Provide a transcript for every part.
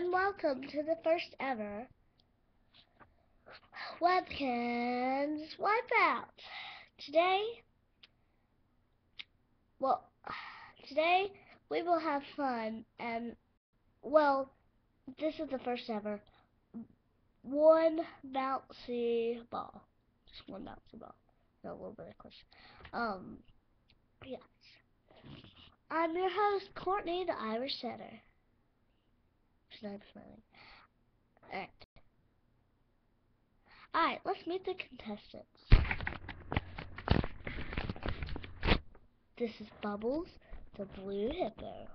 and welcome to the first ever Webkinz Wipeout. Today, well, today we will have fun and, well, this is the first ever one bouncy ball. Just one bouncy ball. No, a little bit of question. Um, yes. I'm your host, Courtney, the Irish Setter. Snipe smiling. Alright. Alright, let's meet the contestants. This is Bubbles, the blue hippo.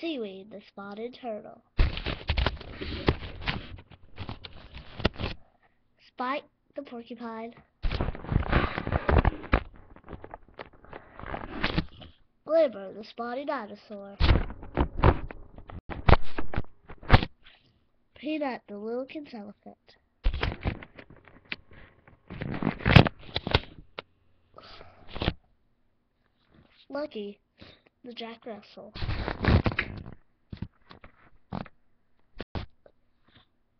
Seaweed, the spotted turtle. Spike, the porcupine. Glimmer, the spotted dinosaur. Peanut, the Wilkins elephant. Lucky, the Jack Russell.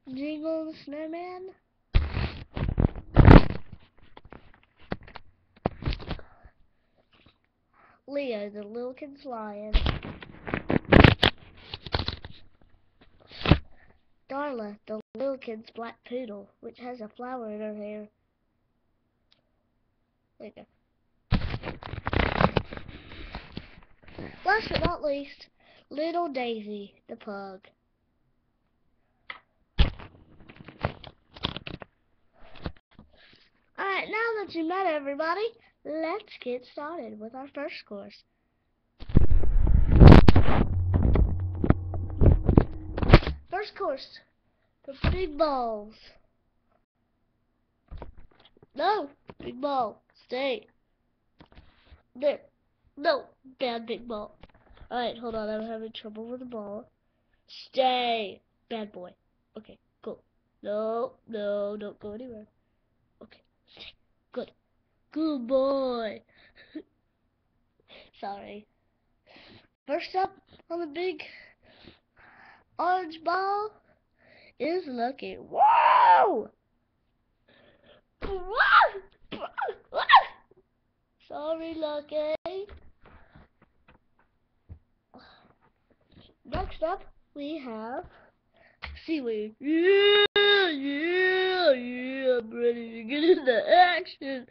Jingle the Snowman. Leo, the Wilkins lion. Darla, the Wilkins black poodle, which has a flower in her hair. There you go. Last but not least, little Daisy, the pug. Alright, now that you met everybody, let's get started with our first course. First course, the big balls. No, big ball, stay. There. No, bad big ball. Alright, hold on, I'm having trouble with the ball. Stay. Bad boy. Okay, go. No, no, don't go anywhere. Okay, stay. Good. Good boy. Sorry. First up on the big orange ball is Lucky. Whoa! Sorry, Lucky. Next up, we have Seaweed. Yeah, yeah, yeah, I'm ready to get into action.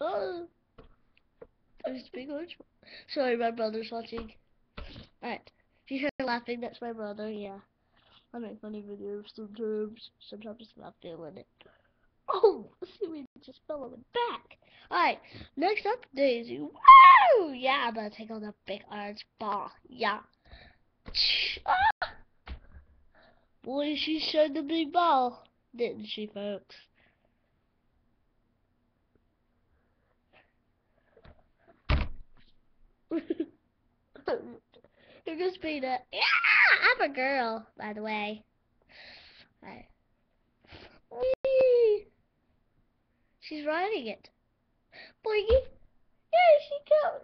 Oh. There's big orange. Sorry, my brother's watching. Alright. If you hear laughing, that's my brother, yeah. I make funny videos sometimes. Sometimes I'm not feeling it. Oh, seaweed just fell on my back. Alright, next up, Daisy. Woo! Yeah, I'm gonna take on the big orange ball. Yeah. Ah! Boy, she showed the big ball, didn't she, folks? Here goes Peanut. Yeah, I'm a girl, by the way. Right. She's riding it. Boingy. Yeah, she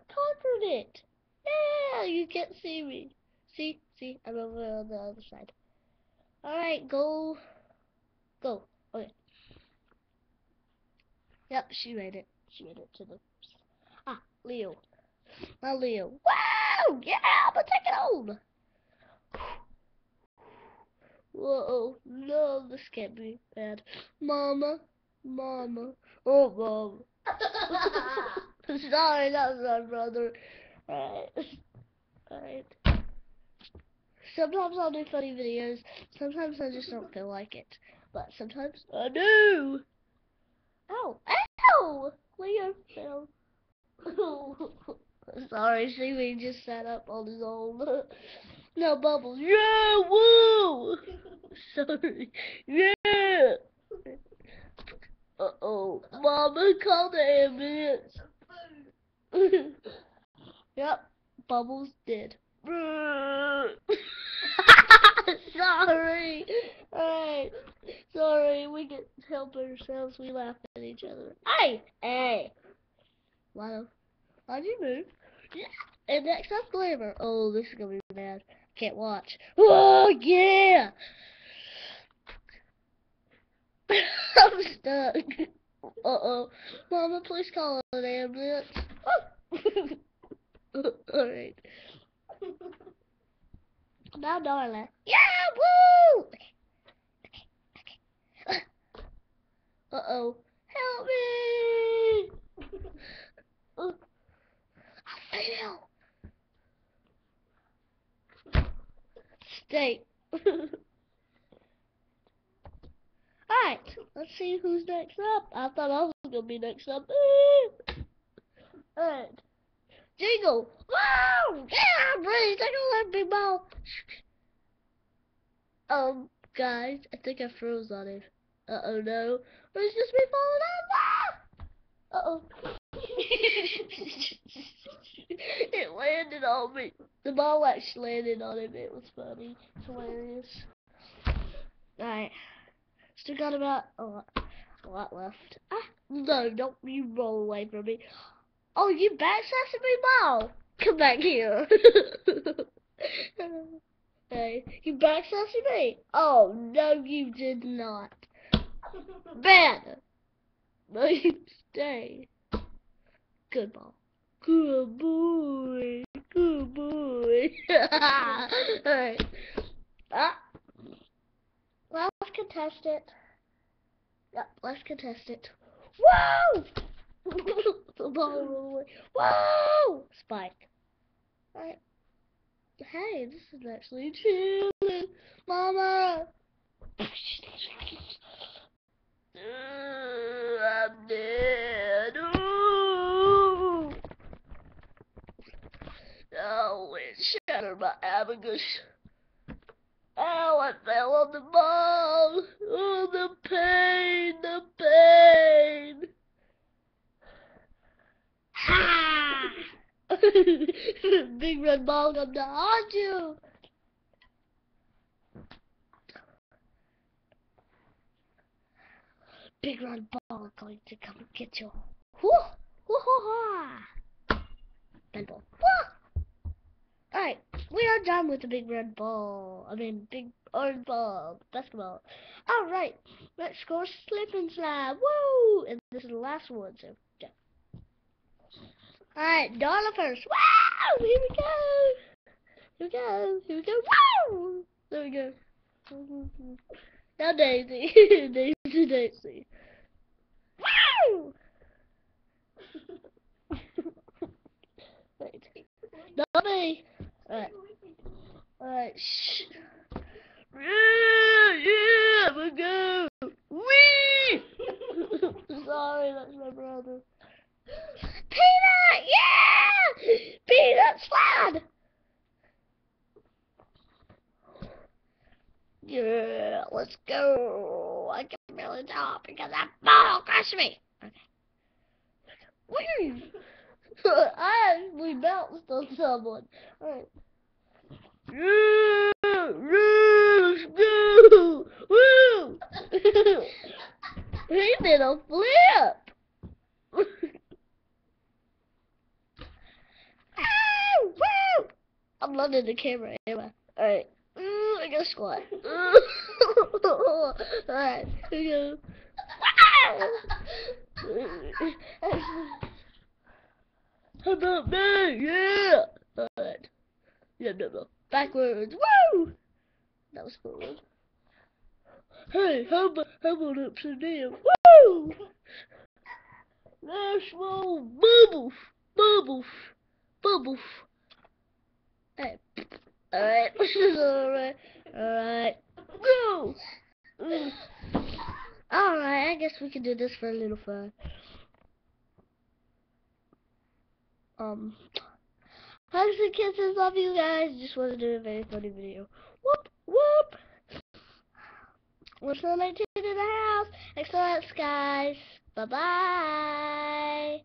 conquered it. Yeah, you can't see me. See, see, I'm over on the other side. Alright, go. Go. Okay. Yep, she made it. She made it to the... Ah, Leo. Now Leo. Wow! Yeah, I'm gonna take it on! Whoa, no, this can't be bad. Mama, mama, oh, mama. Sorry, that was my brother. Alright. Alright. Sometimes I'll do funny videos, sometimes I just don't feel like it. But sometimes I do. Ow! Ow! Leo fell. Sorry, see, we just sat up on his own. no bubbles. Yeah, woo! Sorry. Yeah! Uh oh. Mama called the ambulance. yep, Bubbles did. Sorry. Alright. Sorry, we can help ourselves. We laugh at each other. Hey, hey. Wow. How'd you move? And next up, Glamour. Oh, this is gonna be bad. Can't watch. Oh yeah. I'm stuck. Uh oh. Mama, please call an ambulance. Alright. Now, darling. Yeah, woo! Uh oh. Help me! Uh, I fell. Stay. Alright, let's see who's next up. I thought I was gonna be next up. Alright. Jingle! Wow! Yeah, breathe! I don't like big ball. Um, guys, I think I froze on it. Uh oh, no. Or it's just me falling off. Ah! Uh oh. it landed on me. The ball actually landed on him. It was funny. It's hilarious. Alright. Still got about a lot, a lot left. Ah, no, don't you roll away from me. Oh, you back sesame ball. Come back here. hey, you back sesame? Oh, no, you did not. Bad. No, you stay. Good ball. Good boy. Good boy. Alright. Ah. Last contestant. Yep, let's contest it. Whoa! the ball rolled away. Whoa! Spike. Alright. Hey, this is actually chilling. Mama! I'm dead. Ooh. Oh, my abacus. Oh, I fell on the ball. Oh, the pain, the pain. Ha! Big red ball come to haunt you. Big red ball going to come and get you. Whoo! Whoo! Whoo! Red ball. Whoo! Alright, we are done with the big red ball. I mean, big orange ball, basketball. Alright, let's score slip and slide. Woo! And this is the last one, so yeah. Alright, Darla first. Wow! Here we go! Here we go! Here we go! Wow! There we go. Now Daisy. Daisy, Daisy. Wow! Not me. Alright. Alright, shh. Yeah, yeah, we go. Wee! Sorry, that's my brother. Peanut, yeah! Peanut slide! Yeah, let's go. I can really tell because that ball crushed me. Okay. Wee! I actually bounced on someone. Alright. Yeah, let's go! Woo! He did a flip! I'm loving the camera, am I? Alright. Ooh, I got a squat. Alright, here we go. How about me? Yeah! Alright. Yeah, no, no. Backwards. Woo! That was forward. Hey, how about, how about upside down? Woo! Nice small bubbles. Bubbles. Bubbles. Hey. Alright. Alright. Alright. Go! Mm. Alright, I guess we can do this for a little fun. Um, hugs and kisses, love you guys. Just want to do a very funny video. Whoop, whoop. We're 19 in the house. Excellent, guys. Bye-bye.